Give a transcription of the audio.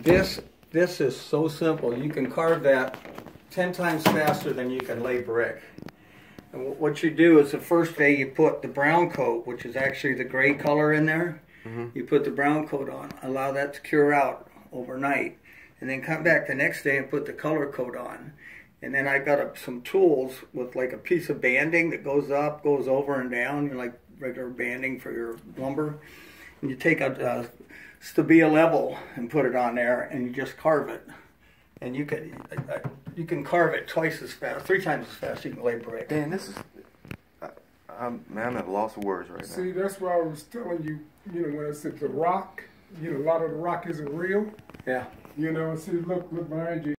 This this is so simple. You can carve that ten times faster than you can lay brick. And what you do is the first day you put the brown coat, which is actually the gray color in there. Mm-hmm. You put the brown coat on, allow that to cure out overnight, and then come back the next day and put the color coat on. And then I got a, some tools with like a piece of banding that goes up, goes over and down, you know, like regular banding for your lumber. And you take a, a stabila level and put it on there, and you just carve it. And you can uh, you can carve it twice as fast, three times as fast. You can lay brick. Dan, this is. I, I'm man, I'm at a loss of words right now. See, that's why I was telling you, you know, when I said the rock, you know, a lot of the rock isn't real. Yeah. You know, see, look, look behind you.